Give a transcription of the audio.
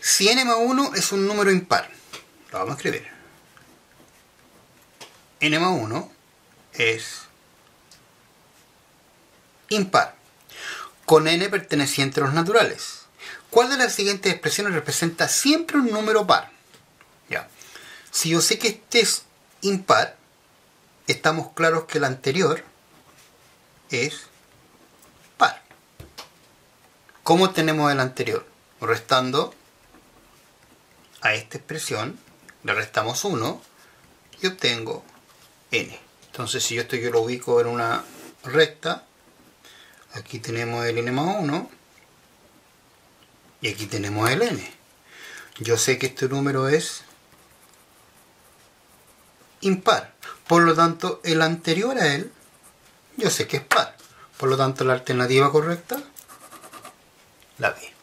Si n más 1 es un número impar, lo vamos a escribir. n más 1 es impar, con n perteneciente a los naturales. ¿Cuál de las siguientes expresiones representa siempre un número par? Ya. Si yo sé que este es impar, estamos claros que el anterior es par. ¿Cómo tenemos el anterior? Restando a esta expresión, le restamos 1 y obtengo n. Entonces si yo esto yo lo ubico en una recta, aquí tenemos el n más 1 y aquí tenemos el n. Yo sé que este número es impar. Por lo tanto, el anterior a él, yo sé que es par. Por lo tanto, la alternativa correcta, la B.